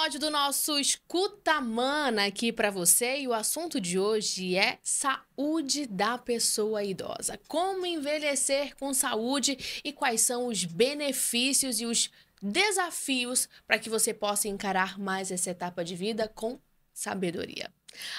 episódio do nosso Escuta Mana aqui para você e o assunto de hoje é saúde da pessoa idosa. Como envelhecer com saúde e quais são os benefícios e os desafios para que você possa encarar mais essa etapa de vida com sabedoria.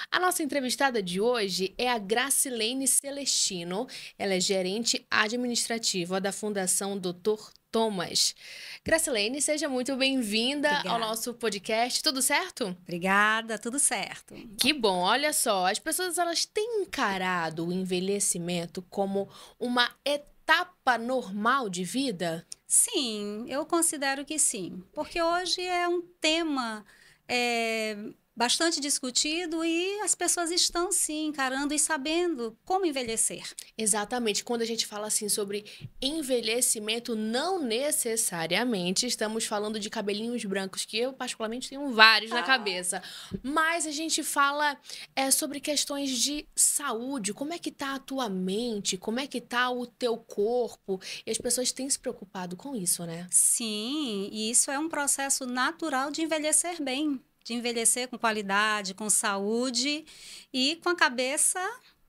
A nossa entrevistada de hoje é a Gracilene Celestino. Ela é gerente administrativa da Fundação Dr. Thomas. Gracilene, seja muito bem-vinda ao nosso podcast. Tudo certo? Obrigada, tudo certo. Que bom. Olha só, as pessoas elas têm encarado o envelhecimento como uma etapa normal de vida? Sim, eu considero que sim. Porque hoje é um tema é, bastante discutido e as pessoas estão sim encarando e sabendo como envelhecer. Exatamente. Quando a gente fala assim sobre envelhecimento, não necessariamente estamos falando de cabelinhos brancos, que eu particularmente tenho vários ah. na cabeça. Mas a gente fala é, sobre questões de saúde, como é que tá a tua mente, como é que tá o teu corpo. E as pessoas têm se preocupado com isso, né? Sim, e isso é um processo natural de envelhecer bem de envelhecer com qualidade, com saúde e com a cabeça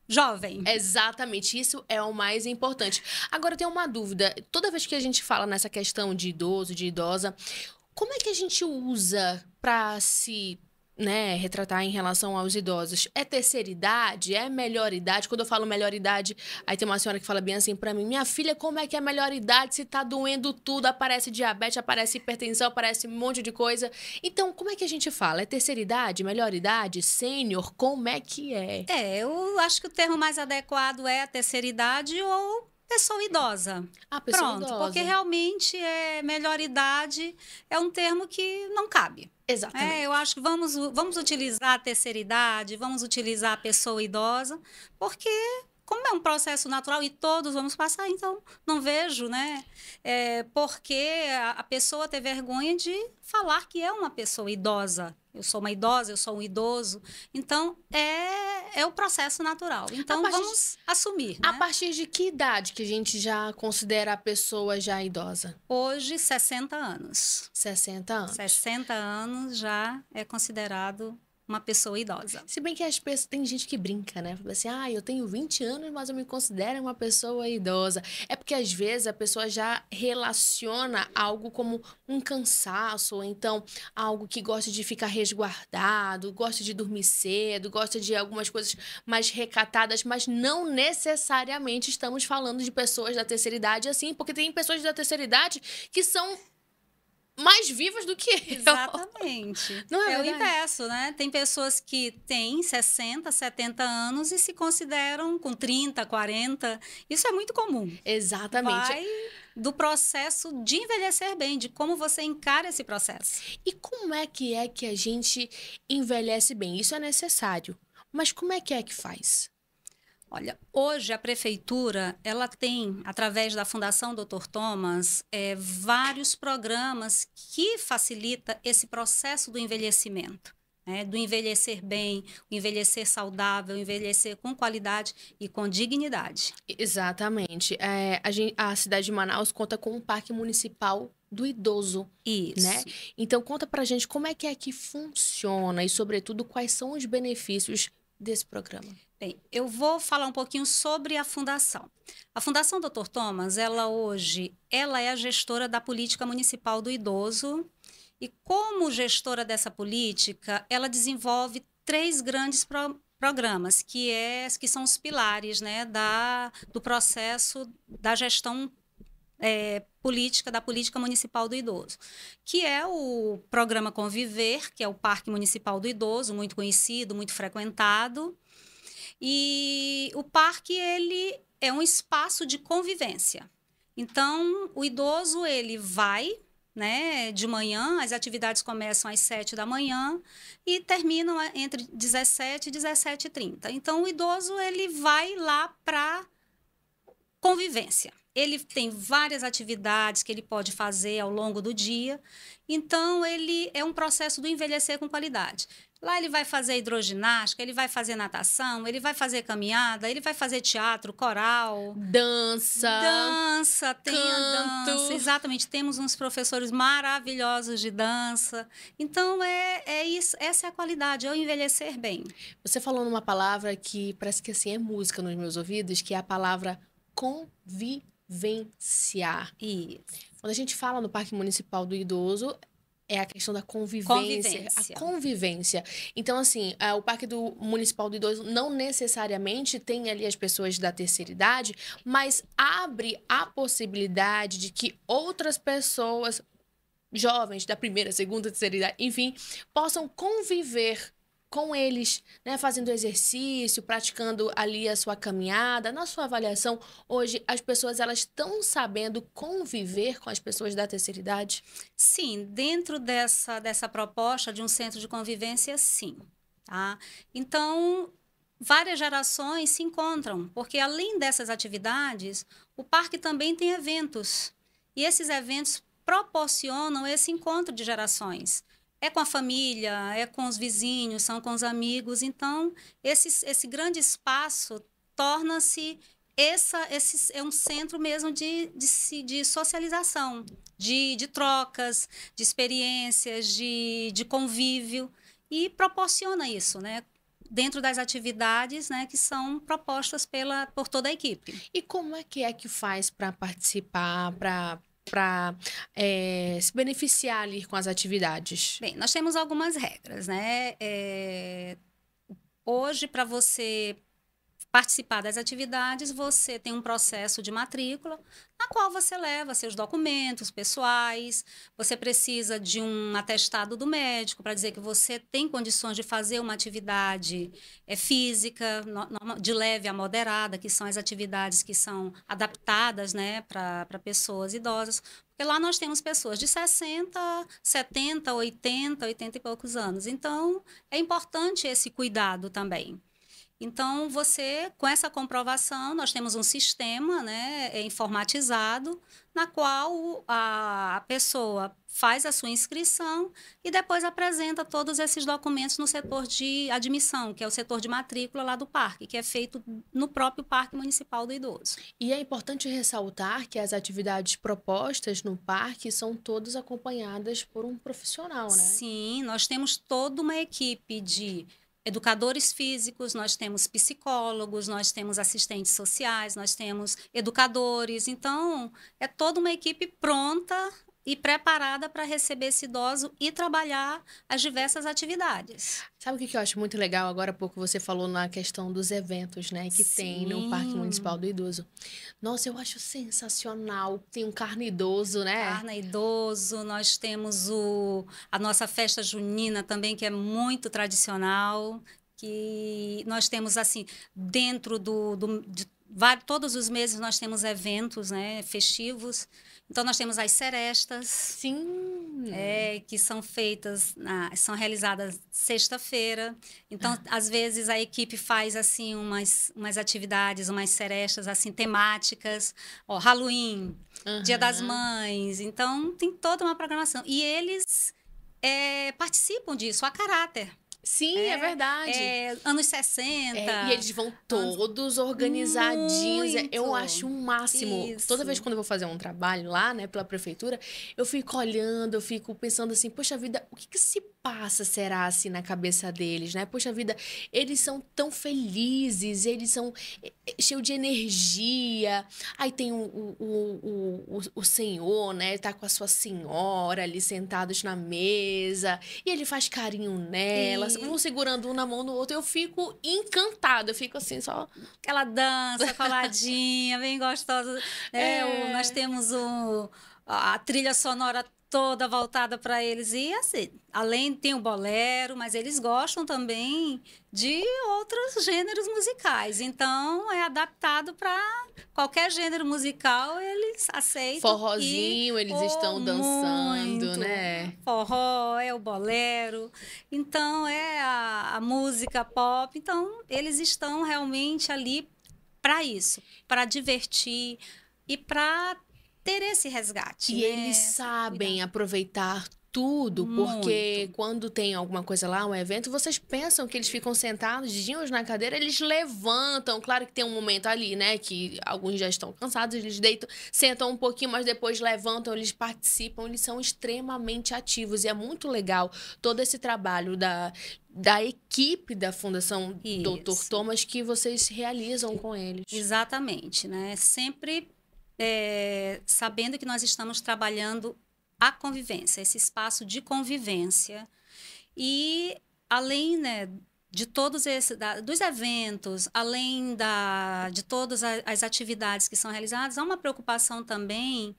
jovem. Exatamente, isso é o mais importante. Agora tem uma dúvida, toda vez que a gente fala nessa questão de idoso, de idosa, como é que a gente usa para se né, retratar em relação aos idosos. É terceira idade? É melhor idade? Quando eu falo melhor idade, aí tem uma senhora que fala bem assim para mim: minha filha, como é que é melhor idade se tá doendo tudo? Aparece diabetes, aparece hipertensão, aparece um monte de coisa. Então, como é que a gente fala? É terceira idade? Melhor idade? Sênior? Como é que é? É, eu acho que o termo mais adequado é a terceira idade ou pessoa idosa. Ah, pessoa Pronto, idosa. porque realmente é melhor idade é um termo que não cabe. Exatamente. É, eu acho que vamos, vamos utilizar a terceira idade, vamos utilizar a pessoa idosa, porque como é um processo natural e todos vamos passar, então não vejo, né? É, porque a pessoa ter vergonha de falar que é uma pessoa idosa. Eu sou uma idosa, eu sou um idoso. Então, é, é o processo natural. Então, vamos de, assumir. Né? A partir de que idade que a gente já considera a pessoa já idosa? Hoje, 60 anos. 60 anos. 60 anos já é considerado uma pessoa idosa. Se bem que as pessoas, tem gente que brinca, né? Fala assim, ah, eu tenho 20 anos, mas eu me considero uma pessoa idosa. É porque às vezes a pessoa já relaciona algo como um cansaço, ou então algo que gosta de ficar resguardado, gosta de dormir cedo, gosta de algumas coisas mais recatadas, mas não necessariamente estamos falando de pessoas da terceira idade assim, porque tem pessoas da terceira idade que são mais vivas do que eu. Exatamente. Não é, é o inverso, né? Tem pessoas que têm 60, 70 anos e se consideram com 30, 40. Isso é muito comum. Exatamente. Vai do processo de envelhecer bem, de como você encara esse processo. E como é que é que a gente envelhece bem? Isso é necessário. Mas como é que é que faz? Olha, hoje a prefeitura ela tem, através da Fundação Dr. Thomas, é, vários programas que facilita esse processo do envelhecimento. Né? do envelhecer bem, envelhecer saudável, envelhecer com qualidade e com dignidade. Exatamente. É, a, gente, a cidade de Manaus conta com um parque municipal do idoso. Isso. Né? Então conta pra gente como é que é que funciona e, sobretudo, quais são os benefícios desse programa. Bem, eu vou falar um pouquinho sobre a fundação. A Fundação Dr. Thomas, ela hoje, ela é a gestora da política municipal do idoso e como gestora dessa política, ela desenvolve três grandes pro programas, que, é, que são os pilares né, da, do processo da gestão é, política da política municipal do idoso, que é o programa Conviver, que é o Parque Municipal do Idoso, muito conhecido, muito frequentado, e o parque ele é um espaço de convivência. Então, o idoso ele vai, né, de manhã, as atividades começam às 7 da manhã e terminam entre 17 e 17 e 30. Então, o idoso ele vai lá para convivência. Ele tem várias atividades que ele pode fazer ao longo do dia. Então, ele é um processo do envelhecer com qualidade. Lá ele vai fazer hidroginástica, ele vai fazer natação, ele vai fazer caminhada, ele vai fazer teatro, coral. Dança. Dança, tem canto. a dança. exatamente. Temos uns professores maravilhosos de dança. Então, é, é isso, essa é a qualidade, é o envelhecer bem. Você falou numa palavra que parece que assim é música nos meus ouvidos, que é a palavra convivenciar. Isso. Quando a gente fala no Parque Municipal do Idoso, é a questão da convivência, Convivência. a convivência. Então, assim, ah, o Parque do Municipal do Idoso não necessariamente tem ali as pessoas da terceira idade, mas abre a possibilidade de que outras pessoas, jovens da primeira, segunda, terceira idade, enfim, possam conviver com eles, né, fazendo exercício, praticando ali a sua caminhada. Na sua avaliação, hoje as pessoas elas estão sabendo conviver com as pessoas da terceira idade? Sim, dentro dessa, dessa proposta de um centro de convivência, sim. Tá? Então, várias gerações se encontram, porque além dessas atividades, o parque também tem eventos. E esses eventos proporcionam esse encontro de gerações é com a família, é com os vizinhos, são com os amigos. Então, esse, esse grande espaço torna-se essa, esse é um centro mesmo de, de, de socialização, de, de trocas, de experiências, de, de convívio e proporciona isso, né? Dentro das atividades né, que são propostas pela, por toda a equipe. E como é que é que faz para participar, para para é, se beneficiar ali com as atividades? Bem, nós temos algumas regras, né? É, hoje, para você participar das atividades, você tem um processo de matrícula, na qual você leva seus documentos pessoais, você precisa de um atestado do médico para dizer que você tem condições de fazer uma atividade é, física, de leve a moderada, que são as atividades que são adaptadas né, para pessoas idosas. Porque lá nós temos pessoas de 60, 70, 80, 80 e poucos anos. Então, é importante esse cuidado também. Então, você, com essa comprovação, nós temos um sistema né, é informatizado, na qual a, a pessoa faz a sua inscrição e depois apresenta todos esses documentos no setor de admissão, que é o setor de matrícula lá do parque, que é feito no próprio Parque Municipal do Idoso. E é importante ressaltar que as atividades propostas no parque são todas acompanhadas por um profissional, né? Sim, nós temos toda uma equipe de educadores físicos, nós temos psicólogos, nós temos assistentes sociais, nós temos educadores. Então, é toda uma equipe pronta e preparada para receber esse idoso e trabalhar as diversas atividades. Sabe o que eu acho muito legal? Agora há pouco você falou na questão dos eventos, né? Que Sim. tem no Parque Municipal do Idoso. Nossa, eu acho sensacional. Tem um carne idoso, né? Carne idoso. Nós temos o, a nossa festa junina também, que é muito tradicional. Que nós temos, assim, dentro do, do de, todos os meses nós temos eventos né, festivos. Então, nós temos as serestas. Sim. É, que são feitas, na, são realizadas sexta-feira. Então, ah. às vezes, a equipe faz, assim, umas, umas atividades, umas serestas, assim, temáticas. Ó, Halloween, uhum. Dia das Mães. Então, tem toda uma programação. E eles é, participam disso a caráter. Sim, é, é verdade. É, anos 60. É, e eles vão todos organizadinhos. Muito. Eu acho o um máximo. Isso. Toda vez quando eu vou fazer um trabalho lá, né, pela prefeitura, eu fico olhando, eu fico pensando assim, poxa vida, o que, que se passa, será, assim, na cabeça deles, né? Poxa vida, eles são tão felizes, eles são eh, eh, cheios de energia. Aí tem o, o, o, o, o senhor, né? Ele tá com a sua senhora ali sentados na mesa, e ele faz carinho nelas, e... um segurando um na mão do outro. Eu fico encantada, eu fico assim, só. Aquela dança coladinha, bem gostosa. Né? É. nós temos o, a trilha sonora toda voltada para eles. E assim, além tem o bolero, mas eles gostam também de outros gêneros musicais. Então é adaptado para qualquer gênero musical, eles aceitam. Forrozinho, e, eles oh, estão dançando, muito. né? Forró, é o bolero. Então é a, a música pop. Então eles estão realmente ali para isso, para divertir e para ter esse resgate. E né? eles sabem aproveitar tudo, porque Muito. quando tem alguma coisa lá, um evento, vocês pensam que eles ficam sentados, dias na cadeira, eles levantam. Claro que tem um momento ali, né, que alguns já estão cansados, eles deitam, sentam um pouquinho, mas depois levantam, eles participam, eles são extremamente ativos. E é muito legal todo esse trabalho da, da equipe da Fundação Dr. Isso. Thomas que vocês realizam com eles. Exatamente, né? Sempre é, sabendo que nós estamos trabalhando a convivência, esse espaço de convivência. E além né, de todos esses, da, dos eventos, além da, de todas as atividades que são realizadas, há uma preocupação também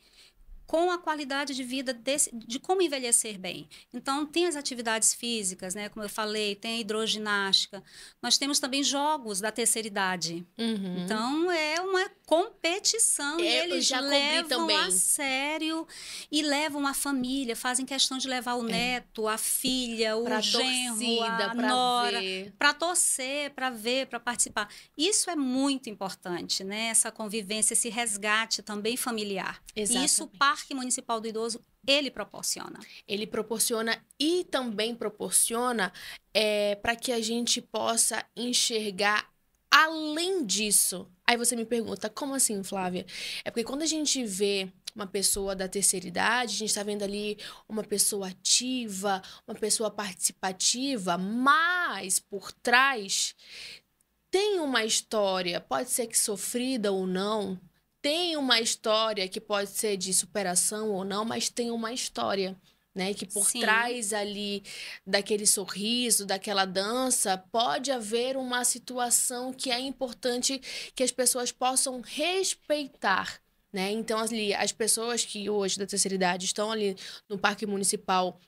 com a qualidade de vida desse, de como envelhecer bem. Então, tem as atividades físicas, né? Como eu falei, tem a hidroginástica. Nós temos também jogos da terceira idade. Uhum. Então é uma competição É, eles levam também. a sério e levam a família, fazem questão de levar o neto, a filha, o pra genro, torcida, a pra nora, para torcer, para ver, para participar. Isso é muito importante, né? Essa convivência, esse resgate também familiar. E isso o Exatamente. Parque Municipal do Idoso ele proporciona. ele proporciona e também proporciona é, para que a gente possa enxergar além disso. Aí você me pergunta, como assim, Flávia? É porque quando a gente vê uma pessoa da terceira idade, a gente está vendo ali uma pessoa ativa, uma pessoa participativa, mas por trás tem uma história, pode ser que sofrida ou não, tem uma história que pode ser de superação ou não, mas tem uma história, né? Que por Sim. trás ali daquele sorriso, daquela dança, pode haver uma situação que é importante que as pessoas possam respeitar. Né? Então, ali, as pessoas que hoje da terceira idade estão ali no Parque Municipal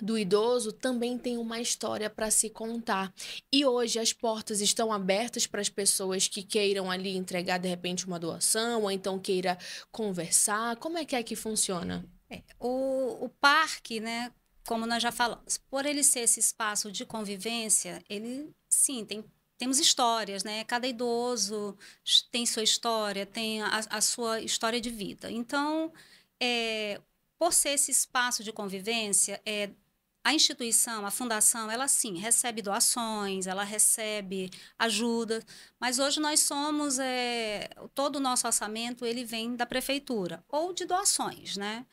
do Idoso também têm uma história para se contar. E hoje as portas estão abertas para as pessoas que queiram ali entregar de repente uma doação ou então queira conversar. Como é que é que funciona? O, o parque, né, como nós já falamos, por ele ser esse espaço de convivência, ele sim tem temos histórias, né? Cada idoso tem sua história, tem a, a sua história de vida. Então, é, por ser esse espaço de convivência, é, a instituição, a fundação, ela sim recebe doações, ela recebe ajuda, mas hoje nós somos é, todo o nosso orçamento ele vem da prefeitura ou de doações, né?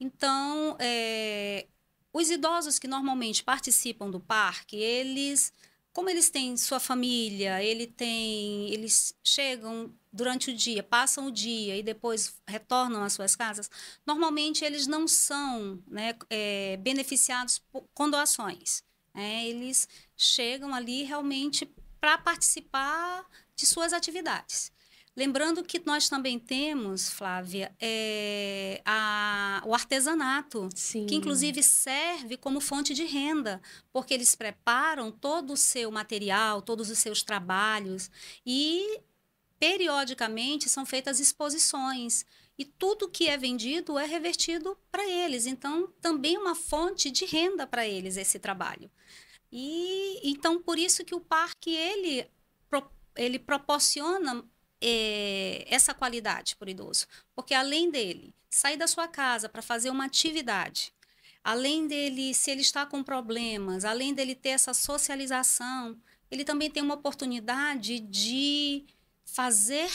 Então, é, os idosos que normalmente participam do parque, eles, como eles têm sua família, ele tem, eles chegam durante o dia, passam o dia e depois retornam às suas casas, normalmente eles não são né, é, beneficiados por, com doações. né? eles chegam ali realmente para participar de suas atividades. Lembrando que nós também temos, Flávia, é, a, o artesanato, Sim. que inclusive serve como fonte de renda, porque eles preparam todo o seu material, todos os seus trabalhos e periodicamente são feitas exposições e tudo que é vendido é revertido para eles. Então, também é uma fonte de renda para eles esse trabalho. E então por isso que o parque ele, ele proporciona eh, essa qualidade para o idoso, porque além dele sair da sua casa para fazer uma atividade, além dele, se ele está com problemas, além dele ter essa socialização, ele também tem uma oportunidade de fazer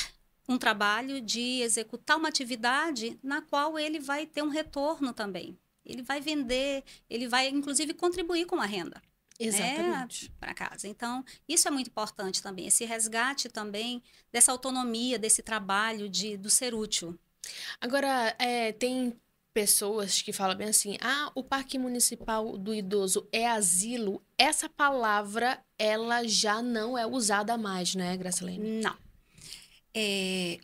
um trabalho, de executar uma atividade na qual ele vai ter um retorno também. Ele vai vender, ele vai inclusive contribuir com a renda Exatamente. para casa. Então, isso é muito importante também, esse resgate também dessa autonomia, desse trabalho de, do ser útil. Agora, é, tem pessoas que falam bem assim: ah, o Parque Municipal do Idoso é asilo. Essa palavra, ela já não é usada mais, né, Gracilene? Não. É,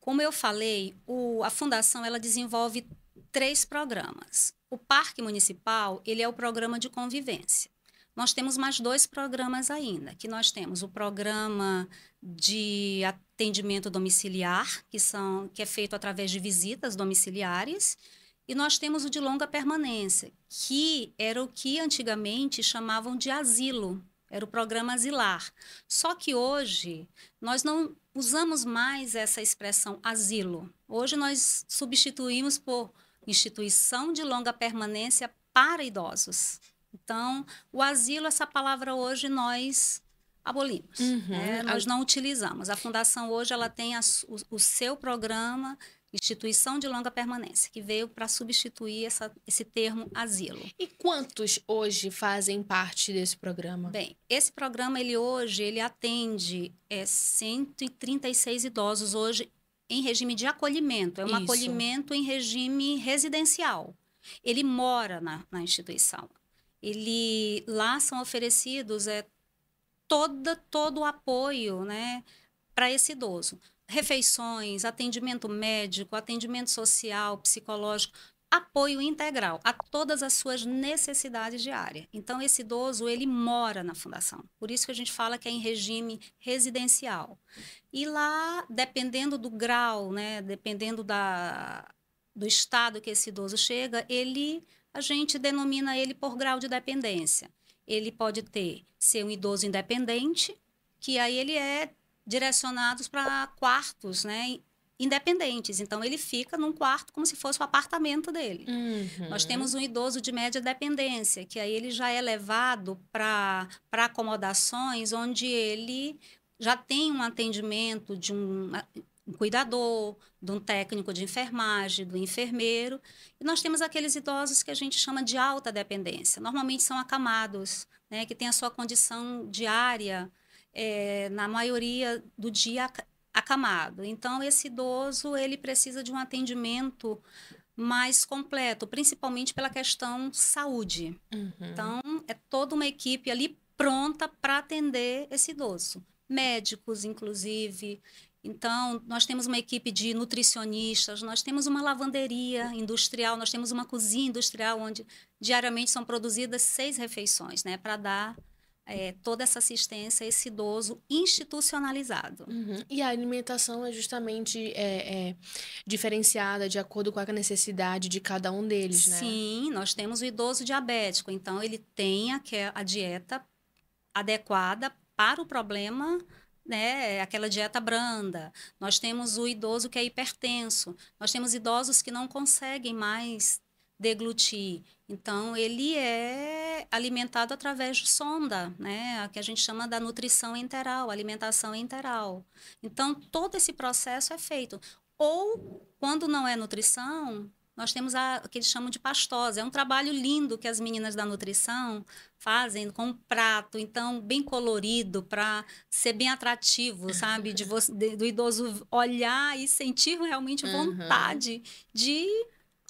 como eu falei, o- a fundação ela desenvolve três programas. O Parque Municipal ele é o programa de convivência. Nós temos mais dois programas ainda, que nós temos o programa de atendimento domiciliar, que, são, que é feito através de visitas domiciliares, e nós temos o de longa permanência, que era o que antigamente chamavam de asilo, era o programa asilar. Só que hoje nós não usamos mais essa expressão asilo. Hoje nós substituímos por instituição de longa permanência para idosos. Então, o asilo, essa palavra hoje nós abolimos. Uhum. Né? Nós não utilizamos. A fundação hoje ela tem a, o, o, seu programa instituição de longa permanência, que veio para substituir essa, esse termo asilo. E quantos hoje fazem parte desse programa? Bem, esse programa ele hoje ele atende é, 136 idosos hoje em regime de acolhimento. É um Isso. acolhimento em regime residencial. Ele mora na, na instituição. Ele lá são oferecidos é toda todo o apoio, né, para esse idoso refeições, atendimento médico, atendimento social, psicológico, apoio integral a todas as suas necessidades diárias. Então esse idoso ele mora na fundação. Por isso que a gente fala que é em regime residencial. E lá, dependendo do grau, né, dependendo da do estado que esse idoso chega, ele a gente denomina ele por grau de dependência. Ele pode ter ser um idoso independente, que aí ele é direcionados para quartos, né? Independentes. Então, ele fica num quarto como se fosse o apartamento dele. Uhum. Nós temos um idoso de média dependência, que aí ele já é levado para acomodações onde ele já tem um atendimento de um, um cuidador, de um técnico de enfermagem, do enfermeiro. E nós temos aqueles idosos que a gente chama de alta dependência. Normalmente são acamados, né, que têm a sua condição diária é, na maioria do dia acamado. Então, esse idoso ele precisa de um atendimento mais completo, principalmente pela questão saúde. Uhum. Então, é toda uma equipe ali pronta para atender esse idoso. Médicos, inclusive. Então, nós temos uma equipe de nutricionistas, nós temos uma lavanderia industrial, nós temos uma cozinha industrial onde diariamente são produzidas seis refeições, né, para dar é, toda essa assistência a esse idoso institucionalizado. Uhum. E a alimentação é justamente é, é, diferenciada de acordo com a necessidade de cada um deles, né? Sim, nós temos o idoso diabético, então ele tem a, a dieta adequada para o problema né, aquela dieta branda. Nós temos o idoso que é hipertenso. Nós temos idosos que não conseguem mais deglutir. Então, ele é alimentado através de sonda, né? A que a gente chama da nutrição enteral, alimentação enteral. Então, todo esse processo é feito. Ou, quando não é nutrição, nós temos a, o que eles chamam de pastosa. É um trabalho lindo que as meninas da nutrição fazem com um prato, então, bem colorido, para ser bem atrativo, sabe? De, de, do idoso olhar e sentir realmente vontade uhum. de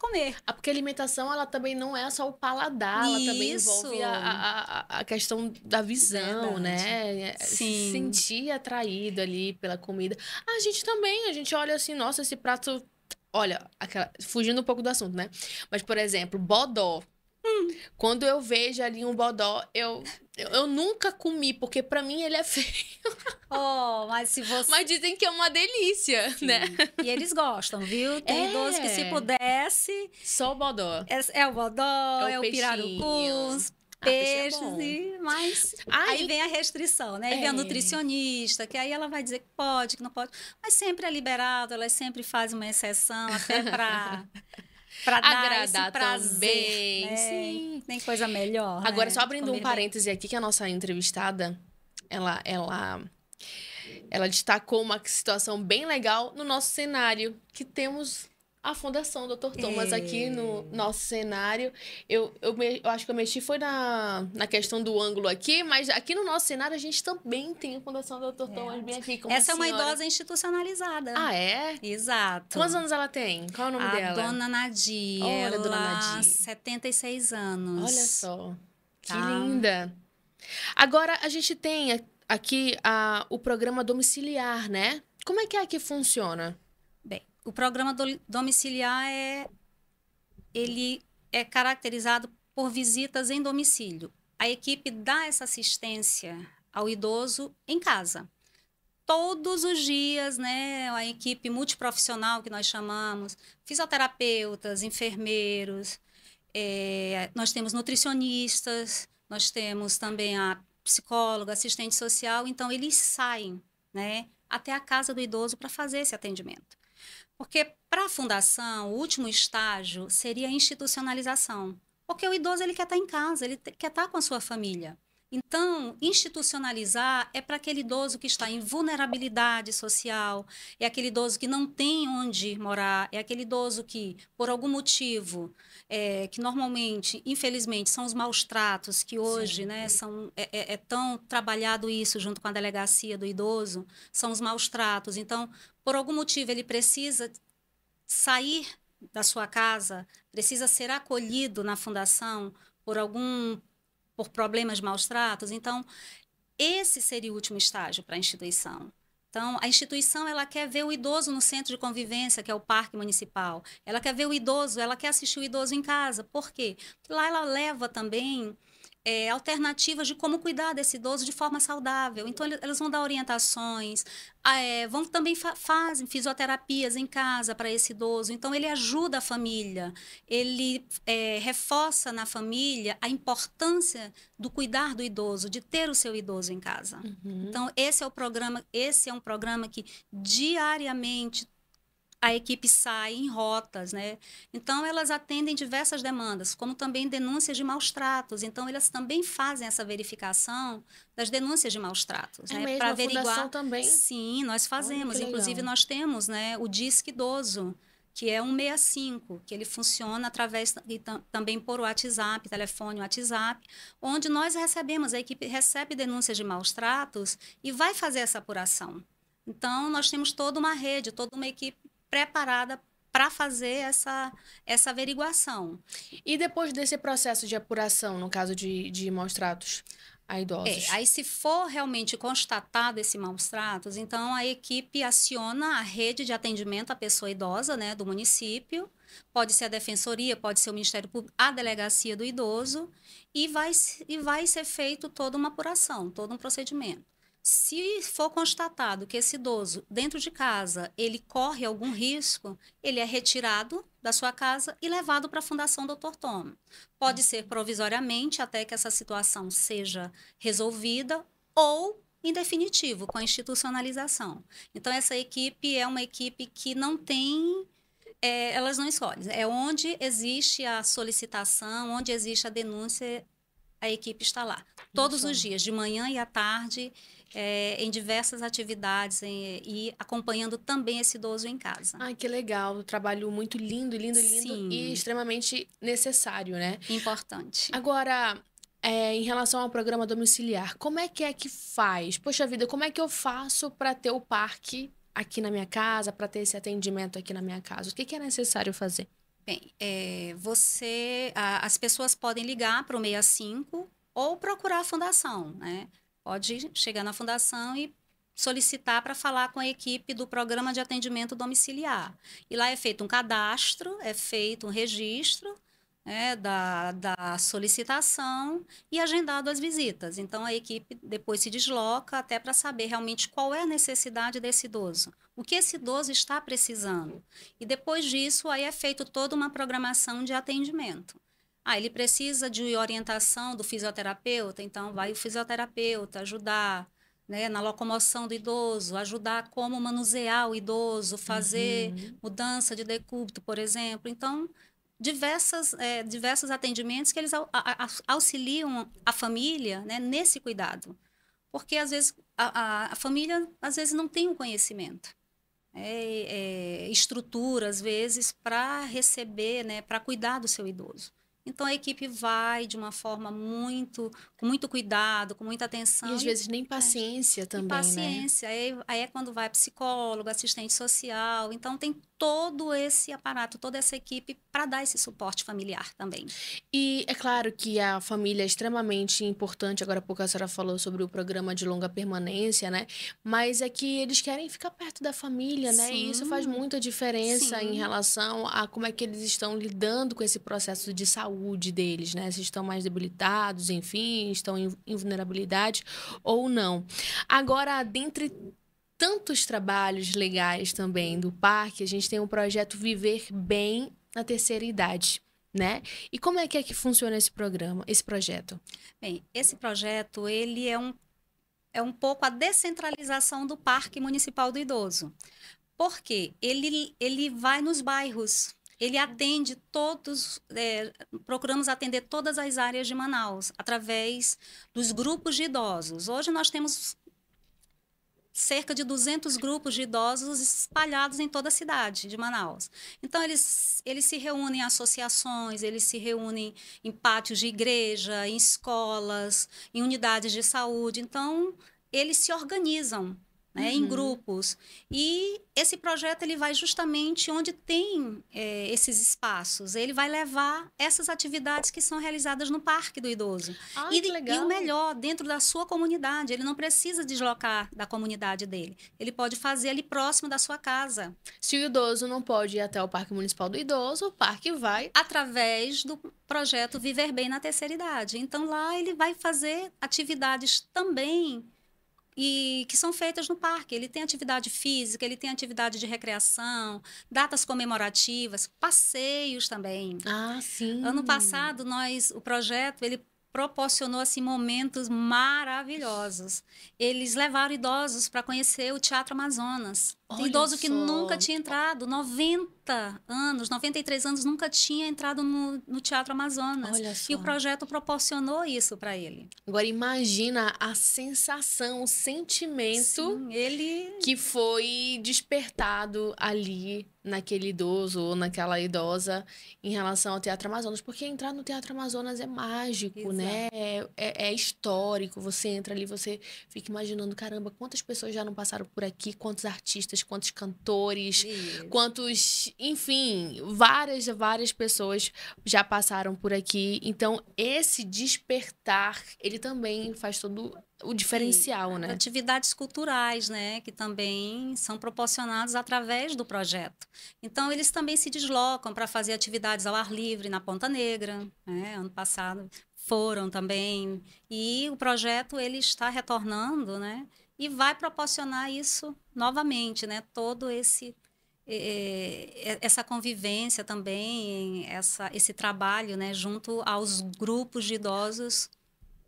comer. Ah, porque a alimentação, ela também não é só o paladar, Isso. ela também envolve a, a, a questão da visão, Verdade. né? Sim. Se sentir atraído ali pela comida. A gente também, a gente olha assim, nossa, esse prato... Olha, aquela, fugindo um pouco do assunto, né? Mas, por exemplo, bodó. Hum. Quando eu vejo ali um bodó, eu, eu, eu nunca comi, porque para mim ele é feio. Oh, mas se você. Mas dizem que é uma delícia, Sim. né? E eles gostam, viu? Tem é. idosos que se pudesse. Só o bodó. É, é o bodó, é, é o, o pirarucus, ah, peixes é e mas aí, aí, vem a restrição, né? Aí é. vem a nutricionista, que aí ela vai dizer que pode, que não pode, mas sempre é liberado, elas sempre fazem uma exceção até para para dar esse prazer, também. Né? Sim. Tem coisa melhor. Agora, né? só abrindo um parêntese aqui, que a nossa entrevistada, ela, ela, ela destacou uma situação bem legal no nosso cenário, que temos a Fundação Dr. Thomas é. aqui no nosso cenário. Eu, eu, me, eu, acho que eu mexi foi na, na questão do ângulo aqui, mas aqui no nosso cenário a gente também tem a Fundação Dr. É. Thomas bem aqui. Essa é uma idosa institucionalizada. Ah, é? Exato. Quantos anos ela tem? Qual é o nome a dela? Dona Nadir. Olha, Dona Nadir. 76 anos. Olha só. Que tá. linda. Agora, a gente tem aqui a, o programa domiciliar, né? Como é que é que funciona? O programa do, domiciliar é ele é caracterizado por visitas em domicílio. A equipe dá essa assistência ao idoso em casa. Todos os dias, né, a equipe multiprofissional que nós chamamos, fisioterapeutas, enfermeiros, é, nós temos nutricionistas, nós temos também a psicóloga, assistente social, então eles saem, né, até a casa do idoso para fazer esse atendimento. Porque para a fundação, o último estágio seria a institucionalização. Porque o idoso ele quer estar em casa, ele quer estar com a sua família. Então, institucionalizar é para aquele idoso que está em vulnerabilidade social, é aquele idoso que não tem onde morar, é aquele idoso que, por algum motivo, é, que normalmente, infelizmente, são os maus tratos que hoje Sim. né, são, é, é, é tão trabalhado isso junto com a delegacia do idoso, são os maus tratos. Então, por algum motivo, ele precisa sair da sua casa, precisa ser acolhido na fundação por algum por problemas maus tratos. Então, esse seria o último estágio para a instituição. Então, a instituição ela quer ver o idoso no centro de convivência, que é o parque municipal. Ela quer ver o idoso, ela quer assistir o idoso em casa. Por quê? Lá ela leva também é, alternativas de como cuidar desse idoso de forma saudável. Então, eles vão dar orientações, é, vão também fa fazem fisioterapias em casa para esse idoso. Então, ele ajuda a família, ele é, reforça na família a importância do cuidar do idoso, de ter o seu idoso em casa. Uhum. Então, esse é o programa, esse é um programa que diariamente a equipe sai em rotas, né? Então elas atendem diversas demandas, como também denúncias de maus tratos. Então elas também fazem essa verificação das denúncias de maus tratos, é né? Para averiguar também. Sim, nós fazemos. Inclusive nós temos, né, o Disque Idoso, que é 165, que ele funciona através e também por WhatsApp, telefone WhatsApp, onde nós recebemos, a equipe recebe denúncias de maus tratos e vai fazer essa apuração. Então, nós temos toda uma rede, toda uma equipe preparada para fazer essa, essa averiguação. E depois desse processo de apuração, no caso de, de maus tratos a idosos? É, aí, se for realmente constatado esse maus tratos, então a equipe aciona a rede de atendimento à pessoa idosa né, do município, pode ser a defensoria, pode ser o Ministério Público, a delegacia do idoso, e vai, e vai ser feito toda uma apuração, todo um procedimento. Se for constatado que esse idoso, dentro de casa, ele corre algum risco, ele é retirado da sua casa e levado para a Fundação Dr. Tom. Pode ser provisoriamente até que essa situação seja resolvida ou em definitivo, com a institucionalização. Então, essa equipe é uma equipe que não tem. É, elas não escolhem. É onde existe a solicitação, onde existe a denúncia, a equipe está lá. Todos os dias, de manhã e à tarde, é, em diversas atividades em, e acompanhando também esse idoso em casa. Ai, que legal. Um trabalho muito lindo, lindo, lindo Sim. e extremamente necessário, né? Importante. Agora, é, em relação ao programa domiciliar, como é que é que faz? Poxa vida, como é que eu faço para ter o parque aqui na minha casa, para ter esse atendimento aqui na minha casa? O que, que é necessário fazer? Bem, é, você, a, as pessoas podem ligar para o 65 ou procurar a fundação, né? Pode chegar na fundação e solicitar para falar com a equipe do programa de atendimento domiciliar. E lá é feito um cadastro, é feito um registro né, da, da solicitação e agendado as visitas. Então, a equipe depois se desloca até para saber realmente qual é a necessidade desse idoso, o que esse idoso está precisando. E depois disso, aí é feito toda uma programação de atendimento. Ah, ele precisa de orientação do fisioterapeuta, então vai o fisioterapeuta ajudar né, na locomoção do idoso, ajudar como manusear o idoso, fazer uhum. mudança de decúbito, por exemplo. Então, diversas, é, diversos atendimentos que eles auxiliam a família né, nesse cuidado. Porque, às vezes, a, a, a família às vezes não tem o um conhecimento. É, é, estrutura, às vezes, para receber, né, para cuidar do seu idoso. Então a equipe vai de uma forma muito, com muito cuidado, com muita atenção. E às vezes nem paciência é. também, e paciência. né? Aí, aí é quando vai psicólogo, assistente social. Então tem todo esse aparato, toda essa equipe para dar esse suporte familiar também. E é claro que a família é extremamente importante. Agora há pouco a senhora falou sobre o programa de longa permanência, né? Mas é que eles querem ficar perto da família, né? Sim. E isso faz muita diferença Sim. em relação a como é que eles estão lidando com esse processo de saúde deles, né? Se estão mais debilitados, enfim, estão em vulnerabilidade ou não. Agora, dentre tantos trabalhos legais também do parque, a gente tem o projeto Viver Bem na Terceira Idade. Né? E como é que é que funciona esse programa, esse projeto? Bem, esse projeto ele é um, é um pouco a descentralização do Parque Municipal do Idoso. Porque ele, ele vai nos bairros. Ele atende todos, é, procuramos atender todas as áreas de Manaus através dos grupos de idosos. Hoje nós temos cerca de 200 grupos de idosos espalhados em toda a cidade de Manaus. Então, eles, eles se reúnem em associações, eles se reúnem em pátios de igreja, em escolas, em unidades de saúde. Então, eles se organizam né, uhum. em grupos. E esse projeto ele vai justamente onde tem é, esses espaços. Ele vai levar essas atividades que são realizadas no Parque do Idoso. Ah, e, e o melhor, dentro da sua comunidade. Ele não precisa deslocar da comunidade dele. Ele pode fazer ali próximo da sua casa. Se o idoso não pode ir até o Parque Municipal do Idoso, o parque vai. Através do projeto Viver Bem na Terceira Idade. Então lá ele vai fazer atividades também e que são feitas no parque. Ele tem atividade física, ele tem atividade de recreação, datas comemorativas, passeios também. Ah, sim. Ano passado nós o projeto ele proporcionou assim momentos maravilhosos. Eles levaram idosos para conhecer o Teatro Amazonas. Tem Olha idoso que só. nunca tinha entrado, 90 anos, 93 anos, nunca tinha entrado no, no Teatro Amazonas. Olha E o só. projeto proporcionou isso para ele. Agora imagina a sensação, o sentimento Sim, ele que foi despertado ali naquele idoso ou naquela idosa em relação ao Teatro Amazonas, porque entrar no Teatro Amazonas é mágico, Exato. né? É, é- é histórico. Você entra ali, você fica imaginando, caramba, quantas pessoas já não passaram por aqui, quantos artistas, quantos cantores, Isso. quantos, enfim, várias, várias pessoas já passaram por aqui. Então, esse despertar, ele também faz todo o diferencial, né? Atividades culturais, né, que também são proporcionadas através do projeto. Então, eles também se deslocam para fazer atividades ao ar livre na Ponta Negra, né, ano passado foram também. E o projeto ele está retornando, né, e vai proporcionar isso novamente, né, todo esse eh, essa convivência também, essa, esse trabalho, né, junto aos grupos de idosos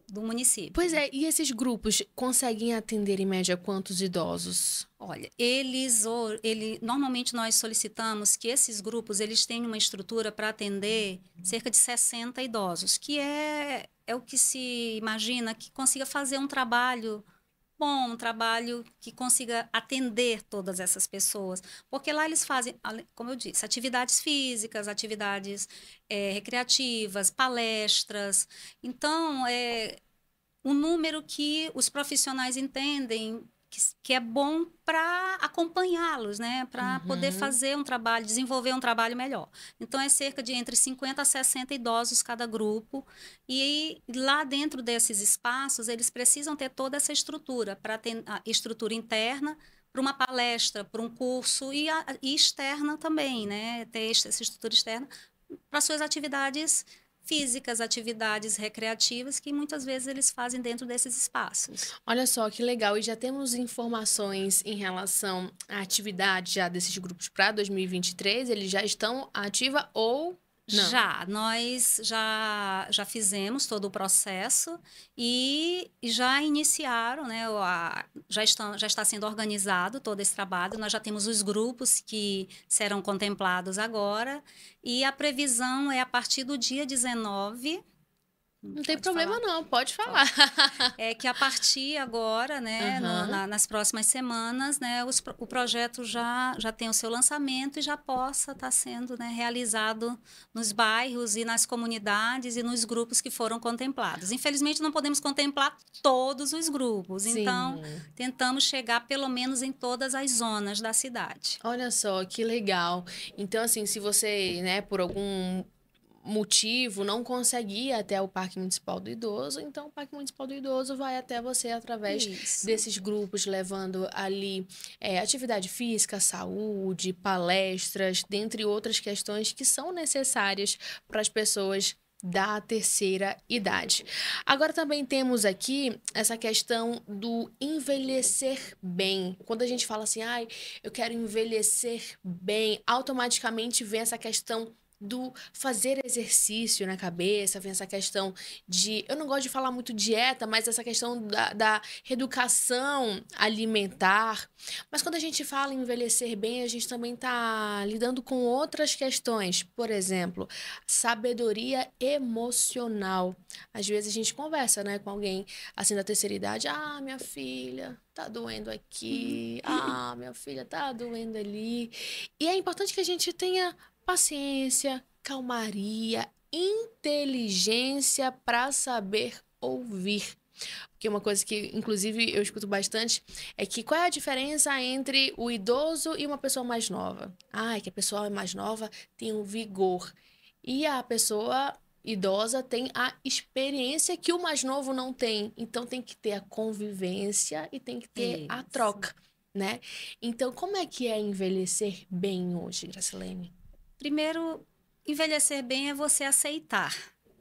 do município. Pois é, e esses grupos conseguem atender em média quantos idosos? Olha, eles, o- ele, normalmente nós solicitamos que esses grupos eles tenham uma estrutura para atender cerca de 60 idosos, que é, é o que se imagina que consiga fazer um trabalho bom, um trabalho que consiga atender todas essas pessoas. Porque lá eles fazem, como eu disse, atividades físicas, atividades eh, recreativas, palestras. Então, é um número que os profissionais entendem que, que é bom para acompanhá-los, né? Para poder Uhum. fazer um trabalho, desenvolver um trabalho melhor. Então, é cerca de entre 50 a 60 idosos cada grupo. E lá dentro desses espaços, eles precisam ter toda essa estrutura, para ter a estrutura interna, para uma palestra, para um curso e, a, e externa também, né? Ter essa estrutura externa para suas atividades físicas, atividades recreativas que muitas vezes eles fazem dentro desses espaços. Olha só que legal, e já temos informações em relação à atividade já desses grupos para 2023? Eles já estão ativa ou não? Já, nós já, já fizemos todo o processo e já iniciaram, né, a- já, estão, já está sendo organizado todo esse trabalho. Nós já temos os grupos que serão contemplados agora e a previsão é a partir do dia 19. Não tem Pode problema falar? não, pode falar. É que a partir agora, né, no- Aham. na- nas próximas semanas, né, os o projeto já, já tem o seu lançamento e já possa estar sendo né, realizado nos bairros e nas comunidades e nos grupos que foram contemplados. Infelizmente, não podemos contemplar todos os grupos, então Sim. tentamos chegar pelo menos em todas as zonas da cidade. Olha só, que legal. Então, assim, se você, né, por algum motivo não consegue ir até o Parque Municipal do Idoso, então o Parque Municipal do Idoso vai até você através Isso. desses grupos, levando ali é, atividade física, saúde, palestras, dentre outras questões que são necessárias para as pessoas da terceira idade. Agora também temos aqui essa questão do envelhecer bem. Quando a gente fala assim, ai, eu quero envelhecer bem, automaticamente vem essa questão do fazer exercício na cabeça, vem essa questão de. Eu não gosto de falar muito dieta, mas essa questão da, da reeducação alimentar. Mas quando a gente fala em envelhecer bem, a gente também está lidando com outras questões. Por exemplo, sabedoria emocional. Às vezes a gente conversa né, com alguém assim da terceira idade: ah, minha filha, tá doendo aqui, ah, minha filha tá doendo ali. E é importante que a gente tenha paciência, calmaria, inteligência para saber ouvir. Porque uma coisa que, inclusive, eu escuto bastante é que qual é a diferença entre o idoso e uma pessoa mais nova? Ah, é que a pessoa mais nova tem um vigor. E a pessoa idosa tem a experiência que o mais novo não tem. Então tem que ter a convivência e tem que ter Isso. a troca, né? Então, como é que é envelhecer bem hoje, Gracilene? Primeiro, envelhecer bem é você aceitar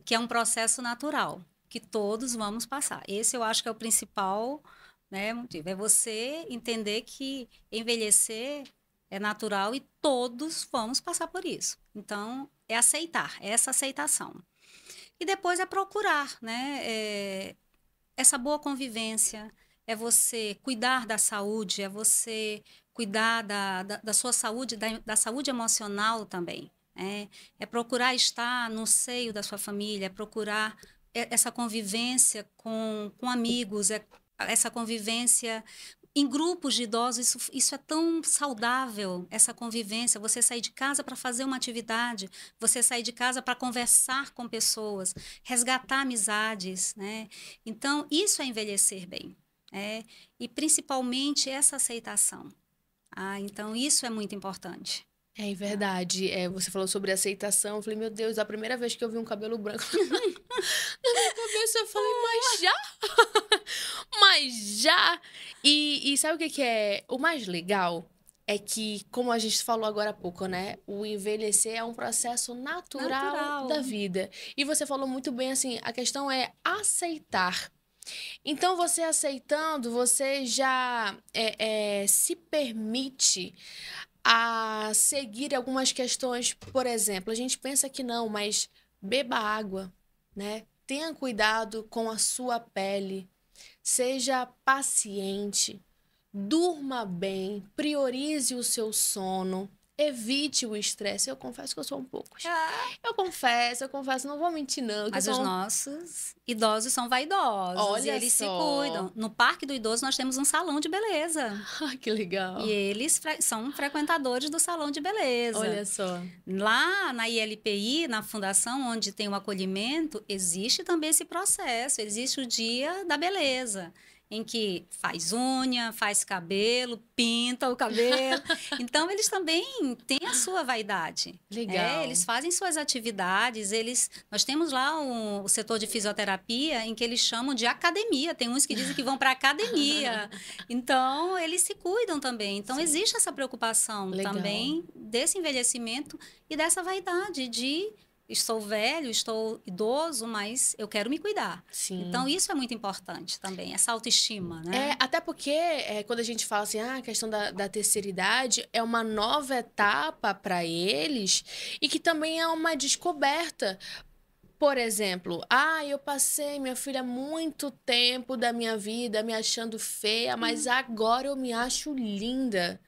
que é um processo natural, que todos vamos passar. Esse eu acho que é o principal né, motivo. É você entender que envelhecer é natural e todos vamos passar por isso. Então, é aceitar, é essa aceitação. E depois é procurar, né? É, essa boa convivência, é você cuidar da saúde, é você cuidar da, da, da sua saúde, da, da, saúde emocional também. É, é procurar estar no seio da sua família, é procurar essa convivência com, com amigos, é, essa convivência em grupos de idosos, isso, isso é tão saudável, essa convivência. Você sair de casa para fazer uma atividade, você sair de casa para conversar com pessoas, resgatar amizades. Né? Então, isso é envelhecer bem. É, e principalmente essa aceitação. Ah, então isso é muito importante. É verdade. É, você falou sobre aceitação. Eu falei, meu Deus, a primeira vez que eu vi um cabelo branco na minha cabeça, eu falei, mas já? mas já? E, e sabe o que, que é o mais legal? É que, como a gente falou agora há pouco, né? O envelhecer é um processo natural, natural. da vida. E você falou muito bem assim: a questão é aceitar. Então, você aceitando, você já é, é, se permite a seguir algumas questões. Por exemplo, a gente pensa que não, mas beba água, né? Tenha cuidado com a sua pele. Seja paciente. Durma bem. Priorize o seu sono evite o estresse. Eu confesso que eu sou um pouco. Ah. Eu confesso, eu confesso, não vou mentir, não. Mas os nossos idosos são vaidosos. Olha eles só. se cuidam. No Parque do Idoso, nós temos um salão de beleza. Ah, que legal. E eles fre são frequentadores do salão de beleza. Olha só. Lá na ILPI, na fundação, onde tem o acolhimento, existe também esse processo. Existe o dia da beleza em que faz unha, faz cabelo, pinta o cabelo. então, eles também têm a sua vaidade. Legal. É, eles fazem suas atividades, eles... Nós temos lá um, o setor de fisioterapia em que eles chamam de academia. Tem uns que dizem que vão para academia. Então, eles se cuidam também. Então, Sim. existe essa preocupação Legal. também desse envelhecimento e dessa vaidade de estou velho, estou idoso, mas eu quero me cuidar. Sim. Então, isso é muito importante também, essa autoestima, né? É, até porque é, quando a gente fala assim, ah, a questão da, da terceira idade é uma nova etapa para eles e que também é uma descoberta. Por exemplo, ah, eu passei, minha filha, muito tempo da minha vida me achando feia, mas hum. agora eu me acho linda.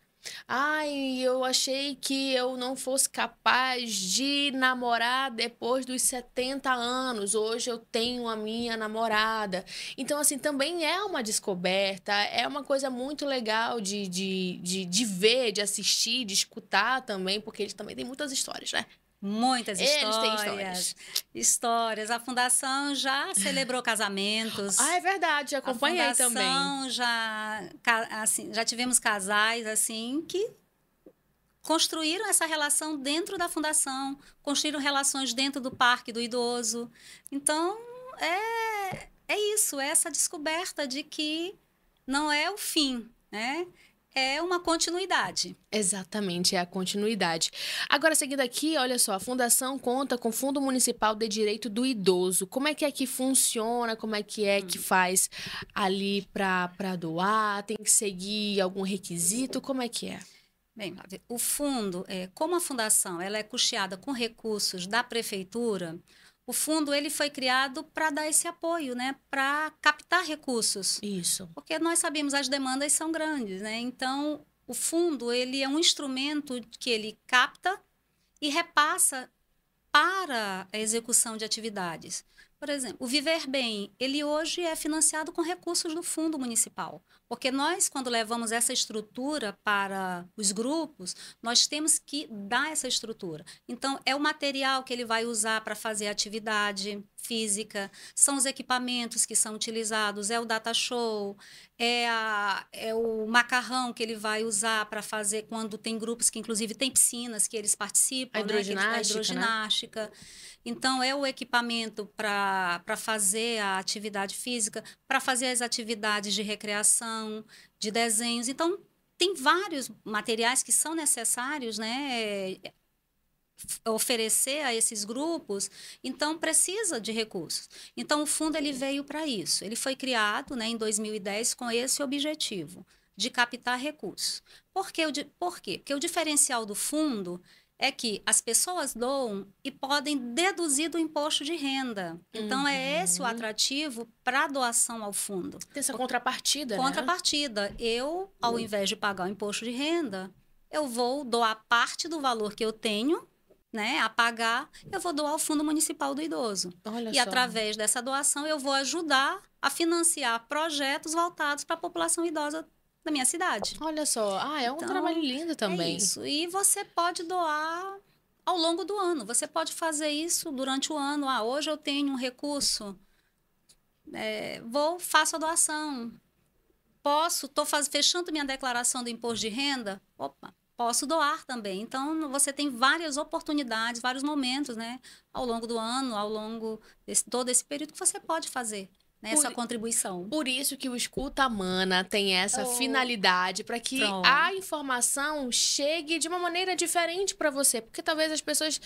Ai, eu achei que eu não fosse capaz de namorar depois dos 70 anos. Hoje eu tenho a minha namorada. Então, assim, também é uma descoberta, é uma coisa muito legal de, de, de, de ver, de assistir, de escutar também, porque eles também têm muitas histórias, né? Muitas Eles histórias. histórias. Histórias. A fundação já celebrou casamentos. Ah, é verdade, acompanhei a fundação também. já assim, já tivemos casais assim que construíram essa relação dentro da fundação, construíram relações dentro do parque do idoso. Então, é é isso, é essa descoberta de que não é o fim, né? É uma continuidade. Exatamente, é a continuidade. Agora, seguindo aqui, olha só, a Fundação conta com Fundo Municipal de Direito do Idoso. Como é que é que funciona? Como é que é que faz ali para doar? Tem que seguir algum requisito? Como é que é? Bem, o fundo, é, como a fundação ela é custeada com recursos da prefeitura, o fundo ele foi criado para dar esse apoio, né, para captar recursos. Isso. Porque nós sabemos as demandas são grandes, né? Então, o fundo ele é um instrumento que ele capta e repassa para a execução de atividades. Por exemplo, o Viver Bem, ele hoje é financiado com recursos do fundo municipal. Porque nós, quando levamos essa estrutura para os grupos, nós temos que dar essa estrutura. Então, é o material que ele vai usar para fazer atividade física, são os equipamentos que são utilizados, é o data show, é, a, é o macarrão que ele vai usar para fazer quando tem grupos que, inclusive, tem piscinas que eles participam, a hidroginástica. Né? A hidroginástica. Né? Então, é o equipamento para fazer a atividade física, para fazer as atividades de recreação, de desenhos. Então, tem vários materiais que são necessários, né? Oferecer a esses grupos, então precisa de recursos. Então o fundo ele veio para isso. Ele foi criado, né, em 2010 com esse objetivo de captar recursos. Por quê? Por quê? Porque o diferencial do fundo é que as pessoas doam e podem deduzir do imposto de renda. Então, uhum. é esse o atrativo para a doação ao fundo. Tem essa contrapartida, né? Contrapartida. Né? Eu, ao uhum. invés de pagar o imposto de renda, eu vou doar parte do valor que eu tenho né, a pagar, eu vou doar ao Fundo Municipal do Idoso. Olha e só. através dessa doação eu vou ajudar a financiar projetos voltados para a população idosa da minha cidade. Olha só, ah, é um então, trabalho lindo também. É isso. E você pode doar ao longo do ano. Você pode fazer isso durante o ano. Ah, hoje eu tenho um recurso, é, vou faço a doação. Posso, estou fechando minha declaração do imposto de renda. Opa, posso doar também. Então, você tem várias oportunidades, vários momentos, né, ao longo do ano, ao longo de todo esse período que você pode fazer nessa contribuição. Por isso que o Escuta Mana tem essa oh. finalidade para que Pronto. a informação chegue de uma maneira diferente para você, porque talvez as pessoas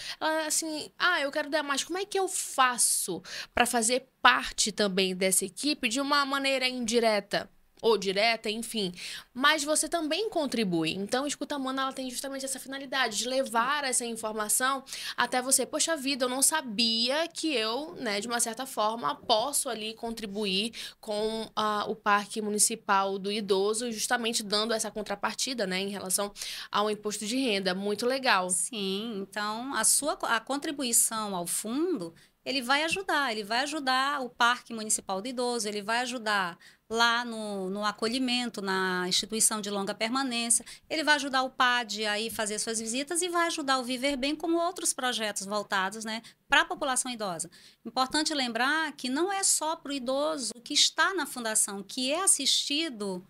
assim, ah, eu quero dar mais, como é que eu faço para fazer parte também dessa equipe de uma maneira indireta? Ou direta, enfim. Mas você também contribui. Então, Escuta Mana, ela tem justamente essa finalidade de levar essa informação até você. Poxa vida, eu não sabia que eu, né, de uma certa forma, posso ali contribuir com uh, o Parque Municipal do Idoso, justamente dando essa contrapartida, né, em relação ao imposto de renda. Muito legal. Sim, então a sua a contribuição ao fundo ele vai ajudar, ele vai ajudar o Parque Municipal do Idoso, ele vai ajudar lá no, no acolhimento, na instituição de longa permanência, ele vai ajudar o PAD a ir fazer suas visitas e vai ajudar o Viver Bem como outros projetos voltados né, para a população idosa. Importante lembrar que não é só para o idoso que está na fundação, que é assistido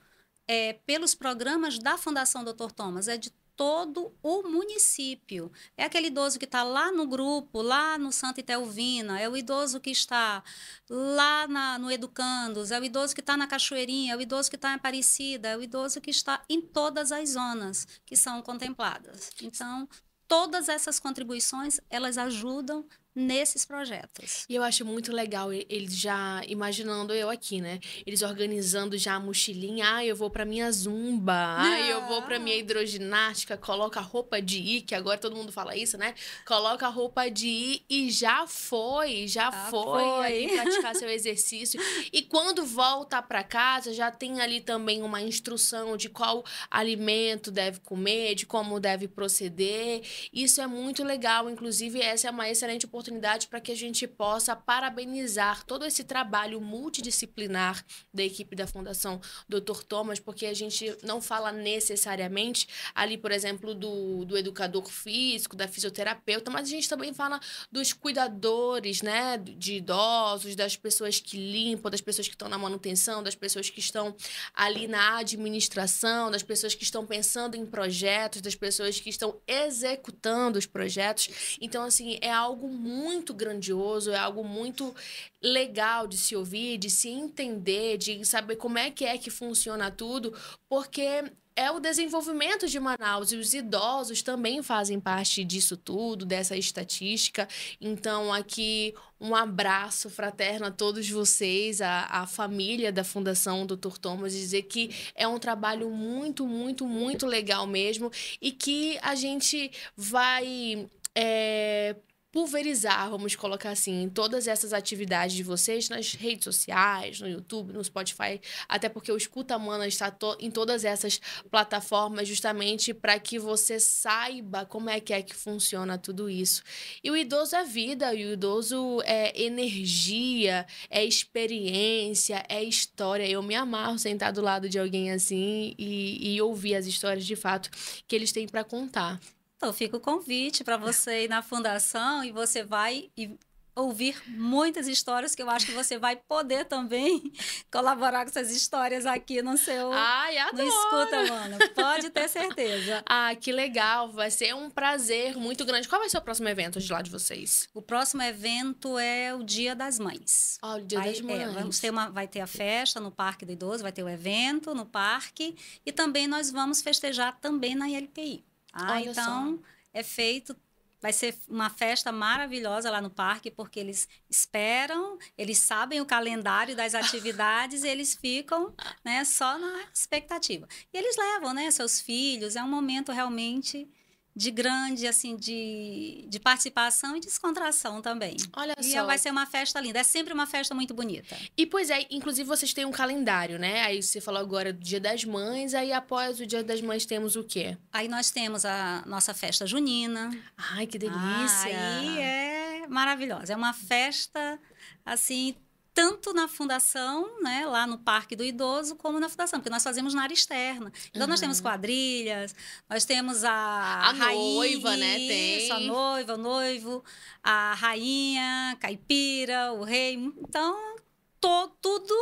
é, pelos programas da Fundação Dr. Thomas, é de todo o município. É aquele idoso que está lá no grupo, lá no Santa Itelvina, é o idoso que está lá na, no Educandos, é o idoso que está na Cachoeirinha, é o idoso que está em Aparecida, é o idoso que está em todas as zonas que são contempladas. Então, todas essas contribuições, elas ajudam nesses projetos. E eu acho muito legal eles já imaginando eu aqui, né? Eles organizando já a mochilinha, ah, eu vou para minha zumba, ah, eu vou para minha hidroginástica, coloca a roupa de ir, que agora todo mundo fala isso, né? Coloca a roupa de ir e já foi, já, já foi, foi. praticar seu exercício. E quando volta para casa, já tem ali também uma instrução de qual alimento deve comer, de como deve proceder. Isso é muito legal, inclusive essa é uma excelente oportunidade oportunidade para que a gente possa parabenizar todo esse trabalho multidisciplinar da equipe da Fundação Dr. Thomas, porque a gente não fala necessariamente ali, por exemplo, do, do educador físico, da fisioterapeuta, mas a gente também fala dos cuidadores, né, de idosos, das pessoas que limpam, das pessoas que estão na manutenção, das pessoas que estão ali na administração, das pessoas que estão pensando em projetos, das pessoas que estão executando os projetos. Então, assim, é algo muito muito grandioso, é algo muito legal de se ouvir, de se entender, de saber como é que é que funciona tudo, porque é o desenvolvimento de Manaus e os idosos também fazem parte disso tudo, dessa estatística. Então, aqui um abraço fraterno a todos vocês, a, a família da Fundação Dr. Thomas, dizer que é um trabalho muito, muito, muito legal mesmo e que a gente vai. É, pulverizar, vamos colocar assim, todas essas atividades de vocês nas redes sociais, no YouTube, no Spotify, até porque o Escuta Mana está to em todas essas plataformas justamente para que você saiba como é que é que funciona tudo isso. E o idoso é vida, e o idoso é energia, é experiência, é história. Eu me amarro sentar do lado de alguém assim e, e ouvir as histórias de fato que eles têm para contar. Então, fica o convite para você ir na fundação e você vai e ouvir muitas histórias que eu acho que você vai poder também colaborar com essas histórias aqui no seu Ai, adoro. no escuta, mano. Pode ter certeza. ah, que legal, vai ser um prazer muito grande. Qual vai ser o próximo evento de lá de vocês? O próximo evento é o Dia das Mães. Ah, o Dia vai, das Mães. É, vamos ter uma, vai ter a festa no Parque do Idoso, vai ter o evento no parque e também nós vamos festejar também na ILPI. Ah, Olha então só. é feito. Vai ser uma festa maravilhosa lá no parque, porque eles esperam, eles sabem o calendário das atividades e eles ficam né, só na expectativa. E eles levam né, seus filhos, é um momento realmente de grande, assim, de, de participação e descontração também. Olha E só. vai ser uma festa linda. É sempre uma festa muito bonita. E pois é, inclusive vocês têm um calendário, né? Aí você falou agora do Dia das Mães, aí após o Dia das Mães temos o quê? Aí nós temos a nossa festa junina. Ai, que delícia! Ah, aí é maravilhosa. É uma festa, assim, tanto na fundação, né, lá no Parque do Idoso, como na fundação, porque nós fazemos na área externa. Então, nós Uhum. temos quadrilhas, nós temos a, A rainha, noiva, né, tem. Isso, a noiva, o noivo, a rainha, caipira, o rei. Então, to, tudo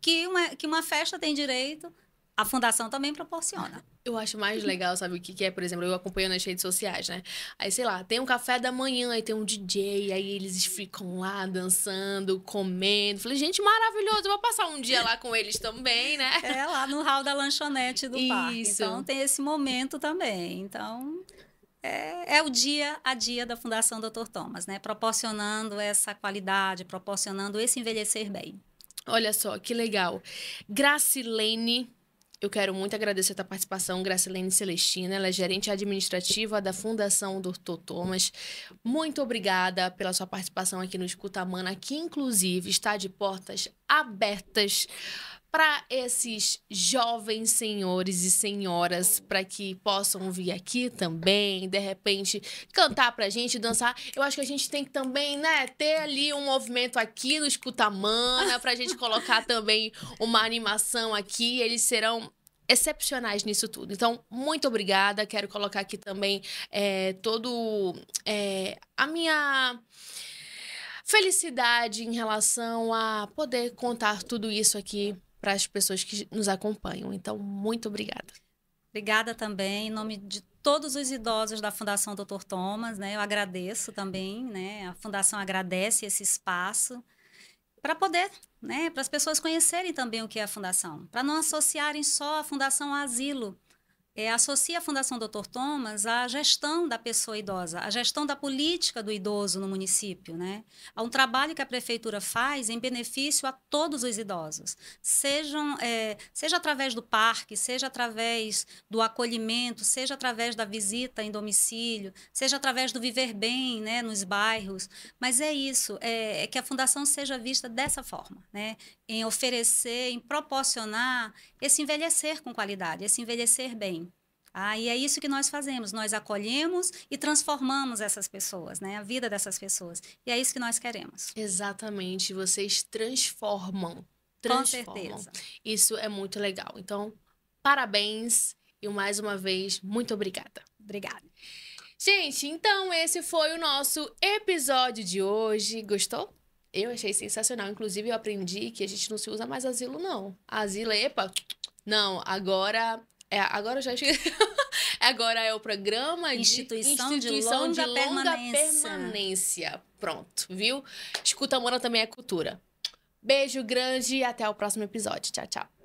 que uma, que uma festa tem direito, a fundação também proporciona. Eu acho mais legal, sabe o que, que é? Por exemplo, eu acompanho nas redes sociais, né? Aí, sei lá, tem um café da manhã, aí tem um DJ, aí eles ficam lá dançando, comendo. Falei, gente, maravilhoso, eu vou passar um dia lá com eles também, né? É lá no hall da lanchonete do parque. Isso. Então tem esse momento também. Então é, é o dia a dia da Fundação Dr. Thomas, né? Proporcionando essa qualidade, proporcionando esse envelhecer bem. Olha só, que legal. Gracilene, eu quero muito agradecer a tua participação, Gracilene Celestina. Ela é gerente administrativa da Fundação Dr. Thomas. Muito obrigada pela sua participação aqui no Escuta Mana, que inclusive está de portas abertas para esses jovens senhores e senhoras, para que possam vir aqui também, de repente, cantar pra gente, dançar. Eu acho que a gente tem que também, né, ter ali um movimento aqui no Escutamana, pra gente colocar também uma animação aqui. Eles serão excepcionais nisso tudo. Então, muito obrigada. Quero colocar aqui também é, todo é, a minha felicidade em relação a poder contar tudo isso aqui para as pessoas que nos acompanham. Então, muito obrigada. Obrigada também, em nome de todos os idosos da Fundação Dr. Thomas, né? Eu agradeço também, né? A Fundação agradece esse espaço para poder, né? Para as pessoas conhecerem também o que é a Fundação, para não associarem só a Fundação ao asilo. É, associa a Fundação Dr. Thomas à gestão da pessoa idosa, à gestão da política do idoso no município, né? A um trabalho que a prefeitura faz em benefício a todos os idosos, sejam, é, seja através do parque, seja através do acolhimento, seja através da visita em domicílio, seja através do viver bem, né, nos bairros. Mas é isso, é, é que a fundação seja vista dessa forma, né? Em oferecer, em proporcionar esse envelhecer com qualidade, esse envelhecer bem. Ah, e é isso que nós fazemos. Nós acolhemos e transformamos essas pessoas, né? A vida dessas pessoas. E é isso que nós queremos. Exatamente, vocês transformam. Com Transformam. certeza. Isso é muito legal. Então, parabéns e mais uma vez, muito obrigada. Obrigada. Gente, então esse foi o nosso episódio de hoje. Gostou? Eu achei sensacional. Inclusive, eu aprendi que a gente não se usa mais asilo, não. Asilo, epa, não, agora. É, agora eu já esqueci. agora é o programa de Instituição de Instituição longa permanência. permanência. Pronto, viu? Escuta, Mona também é cultura. Beijo grande e até o próximo episódio. Tchau, tchau.